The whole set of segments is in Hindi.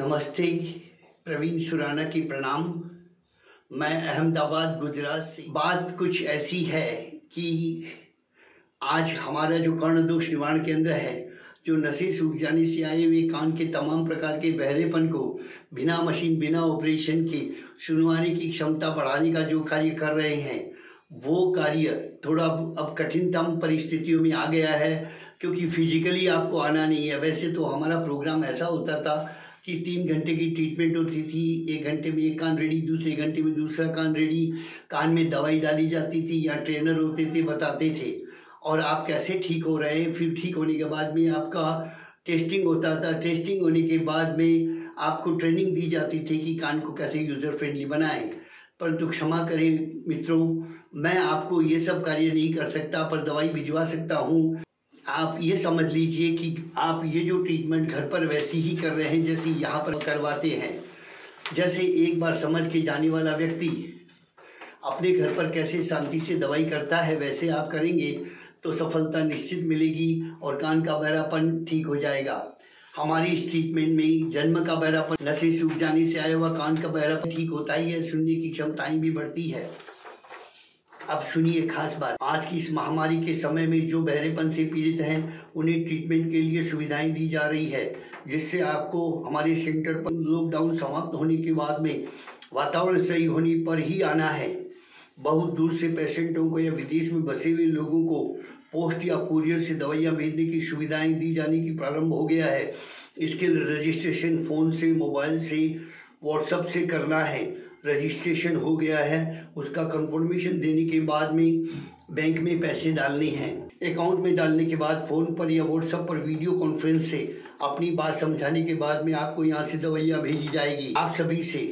नमस्ते प्रवीण सुराना की प्रणाम। मैं अहमदाबाद, गुजरात से। बात कुछ ऐसी है कि आज हमारा जो कर्ण दोष निवारण केंद्र है, जो नशे सूख जाने से आए हुए कान के तमाम प्रकार के बहरेपन को बिना मशीन, बिना ऑपरेशन के सुनवाने की क्षमता बढ़ाने का जो कार्य कर रहे हैं, वो कार्य थोड़ा अब कठिनतम परिस्थितियों में आ गया है, क्योंकि फिजिकली आपको आना नहीं है। वैसे तो हमारा प्रोग्राम ऐसा होता था कि तीन घंटे की ट्रीटमेंट होती थी। एक घंटे में एक कान रेडी दूसरे घंटे में दूसरा कान रेडी कान में दवाई डाली जाती थी या ट्रेनर होते थे, बताते थे। और आप कैसे ठीक हो रहे हैं? फिर ठीक होने के बाद में आपका टेस्टिंग होता था। टेस्टिंग होने के बाद में आपको ट्रेनिंग दी जाती थी कि कान को कैसे यूज़र फ्रेंडली बनाएँ। परंतु क्षमा करें मित्रों, मैं आपको ये सब कार्य नहीं कर सकता, पर दवाई भिजवा सकता हूँ। आप ये समझ लीजिए कि आप ये जो ट्रीटमेंट घर पर वैसी ही कर रहे हैं, जैसे यहाँ पर करवाते हैं। जैसे एक बार समझ के जाने वाला व्यक्ति अपने घर पर कैसे शांति से दवाई करता है, वैसे आप करेंगे तो सफलता निश्चित मिलेगी और कान का बहरापन ठीक हो जाएगा। हमारी इस ट्रीटमेंट में जन्म का बहरापन नशे सूख जाने से आया हुआ कान का बहरापन ठीक होता ही है, सुनने की क्षमताएँ भी बढ़ती है। अब सुनिए खास बात। आज की इस महामारी के समय में जो बहरेपन से पीड़ित हैं, उन्हें ट्रीटमेंट के लिए सुविधाएँ दी जा रही है, जिससे आपको हमारे सेंटर पर लॉकडाउन समाप्त होने के बाद में वातावरण सही होने पर ही आना है। बहुत दूर से पेशेंटों को या विदेश में बसे हुए लोगों को पोस्ट या कुरियर से दवाइयाँ भेजने की सुविधाएँ दी जाने की प्रारंभ हो गया है। इसके रजिस्ट्रेशन फ़ोन से मोबाइल से व्हाट्सअप से करना है। रजिस्ट्रेशन हो गया है, उसका कंफर्मेशन देने के बाद में बैंक में पैसे डालने हैं। अकाउंट में डालने के बाद फ़ोन पर या व्हाट्सएप पर वीडियो कॉन्फ्रेंस से अपनी बात समझाने के बाद में आपको यहाँ से दवाइयाँ भेजी जाएगी। आप सभी से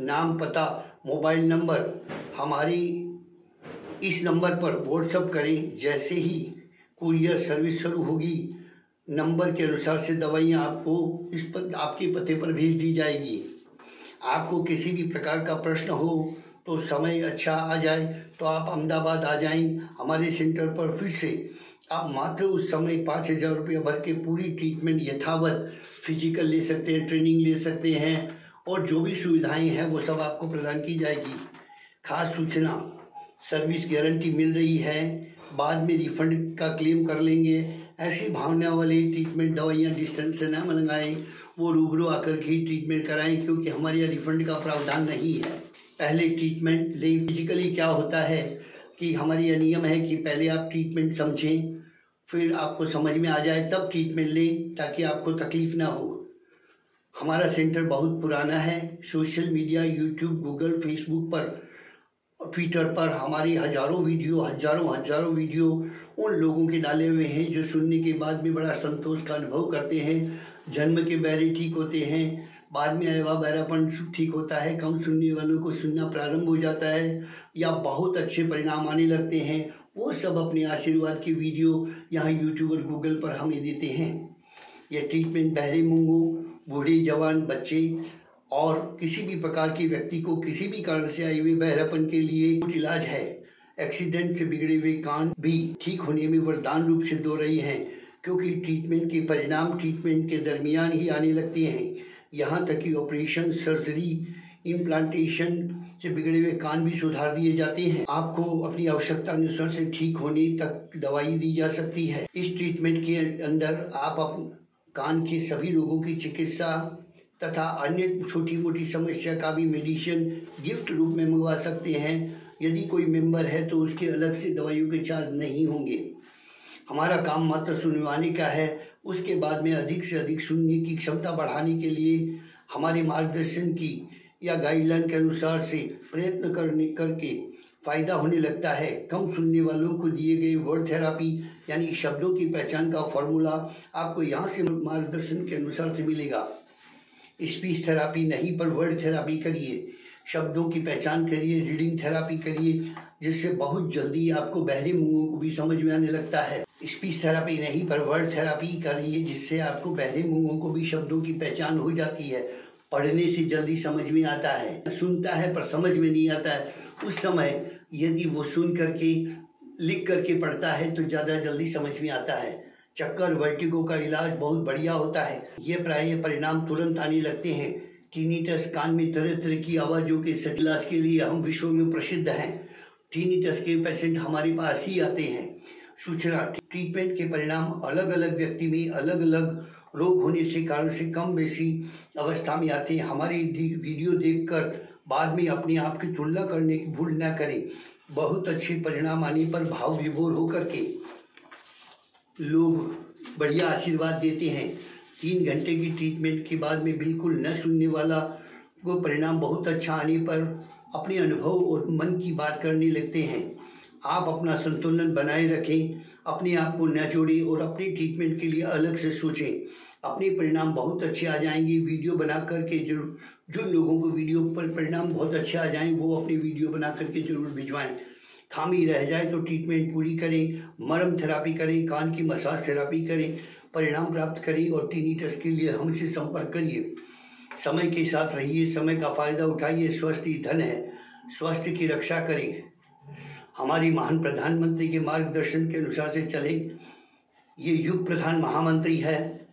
नाम पता, मोबाइल नंबर, हमारी इस नंबर पर व्हाट्सअप करें। जैसे ही कुरियर सर्विस शुरू होगी, नंबर के अनुसार से दवाइयाँ आपको इस पर आपके पते पर भेज दी जाएगी। आपको किसी भी प्रकार का प्रश्न हो तो समय अच्छा आ जाए तो आप अहमदाबाद आ जाएँ, हमारे सेंटर पर फिर से। आप मात्र उस समय पाँच हज़ार रुपये भर के पूरी ट्रीटमेंट यथावत फ़िज़िकल ले सकते हैं ट्रेनिंग ले सकते हैं, और जो भी सुविधाएँ हैं, वो सब आपको प्रदान की जाएगी। खास सूचना सर्विस गारंटी मिल रही है, बाद में रिफंड का क्लेम कर लेंगे ऐसी भावना वाली ट्रीटमेंट दवाइयाँ डिस्टेंस से ना मंगाएँ, वो रूबरू आकर के ट्रीटमेंट कराएँ, क्योंकि हमारे यहाँ रिफंड का प्रावधान नहीं है। पहले ट्रीटमेंट ले फिजिकली क्या होता है कि हमारे यह नियम है कि पहले आप ट्रीटमेंट समझें, फिर आपको समझ में आ जाए, तब ट्रीटमेंट लें, ताकि आपको तकलीफ़ ना हो। हमारा सेंटर बहुत पुराना है social media YouTube Google Facebook पर ट्विटर पर हमारी हज़ारों वीडियो, हज़ारों हज़ारों वीडियो उन लोगों के डाले हुए हैं जो सुनने के बाद भी बड़ा संतोष का अनुभव करते हैं, जन्म के बहरे ठीक होते हैं, बाद में आया बहरापन ठीक होता है, कम सुनने वालों को सुनना प्रारंभ हो जाता है, या बहुत अच्छे परिणाम आने लगते हैं, वो सब अपने आशीर्वाद की वीडियो यहाँ यूट्यूब और गूगल पर हमें देते हैं। यह ट्रीटमेंट बहरे मूंगों, बूढ़े जवान बच्चे और किसी भी प्रकार के व्यक्ति को किसी भी कारण से आए हुए बहरापन के लिए कुछ इलाज है। एक्सीडेंट से बिगड़े हुए कान भी ठीक होने में वरदान रूप सिद्ध हो रही हैं, क्योंकि ट्रीटमेंट के परिणाम ट्रीटमेंट के दरमियान ही आने लगते हैं। यहाँ तक कि ऑपरेशन सर्जरी इम्प्लांटेशन से बिगड़े हुए कान भी सुधार दिए जाते हैं। आपको अपनी आवश्यकता अनुसार से ठीक होने तक दवाई दी जा सकती है। इस ट्रीटमेंट के अंदर आप कान के सभी रोगों की चिकित्सा तथा अन्य छोटी मोटी समस्या का भी मेडिसिन गिफ्ट रूप में मंगवा सकते हैं। यदि कोई मेंबर है तो उसके अलग से दवाइयों के चार्ज नहीं होंगे। हमारा काम मात्र सुनवाने का है। उसके बाद में अधिक से अधिक सुनने की क्षमता बढ़ाने के लिए हमारे मार्गदर्शन की या गाइडलाइन के अनुसार से प्रयत्न करने, करके फ़ायदा होने लगता है। कम सुनने वालों को दिए गए वर्ड थेरापी यानी शब्दों की पहचान का फॉर्मूला आपको यहाँ से मार्गदर्शन के अनुसार से मिलेगा। स्पीच थेरापी नहीं, पर वर्ड थेरापी करिए। शब्दों की पहचान करिए, रीडिंग थेरापी करिए, जिससे बहुत जल्दी आपको बहरे मुंहों को भी समझ में आने लगता है। स्पीच थेरापी नहीं, पर वर्ड थेरापी करिए, जिससे आपको बहरे मुंहों को भी शब्दों की पहचान हो जाती है। पढ़ने से जल्दी समझ में आता है। सुनता है, पर समझ में नहीं आता है। उस समय यदि वो सुन करके, लिख करके पढ़ता है तो ज़्यादा जल्दी समझ में आता है। चक्कर वर्टिगो का इलाज बहुत बढ़िया होता है। ये प्राय परिणाम तुरंत आने लगते हैं। टीनीटस कान में तरह तरह की आवाज़ों के इलाज के लिए हम विश्व में प्रसिद्ध हैं। टीनीटस के पेशेंट हमारे पास ही आते हैं। सूचना ट्रीटमेंट के परिणाम अलग अलग व्यक्ति में अलग अलग रोग होने से कारण से कम बेसी अवस्था में आते हैं। हमारी वीडियो देखकर बाद में अपने आप की तुलना करने की भूल न करें। बहुत अच्छे परिणाम आने पर भाव विभोर होकर के। लोग बढ़िया आशीर्वाद देते हैं। तीन घंटे की ट्रीटमेंट के बाद में बिल्कुल न सुनने वाला को परिणाम बहुत अच्छा आने पर अपने अनुभव और मन की बात करने लगते हैं। आप अपना संतुलन बनाए रखें, अपने आप को न जोड़ें और अपने ट्रीटमेंट के लिए अलग से सोचें। अपने परिणाम बहुत अच्छे आ जाएँगे। वीडियो बना करके ज़रूर जो लोगों को वीडियो पर परिणाम बहुत अच्छे आ जाएँ, वो अपनी वीडियो बना करके ज़रूर भिजवाएँ। खामी रह जाए तो ट्रीटमेंट पूरी करें, मरम थेरापी करें, कान की मसाज थेरापी करें, परिणाम प्राप्त करें और टीनीटस के लिए हमसे संपर्क करिए। समय के साथ रहिए, समय का फ़ायदा उठाइए, स्वस्थ ही धन है स्वास्थ्य की रक्षा करें। हमारी महान प्रधानमंत्री के मार्गदर्शन के अनुसार से चले। ये युग प्रधान महामंत्री है।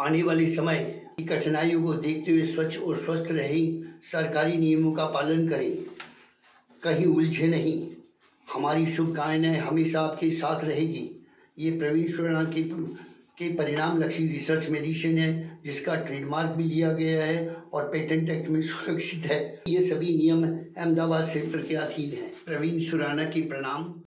आने वाले समय की कठिनाइयों को देखते हुए स्वच्छ और स्वस्थ रहें। सरकारी नियमों का पालन करें। कहीं उलझे नहीं। हमारी शुभकामनाएँ हमेशा आपके साथ रहेगी। ये प्रवीण सुराणा के के परिणाम लक्षी रिसर्च मेडिसिन है, जिसका ट्रेडमार्क भी लिया गया है और पेटेंट एक्ट में सुरक्षित है। ये सभी नियम अहमदाबाद क्षेत्र के अधीन है। प्रवीण सुराना की प्रणाम।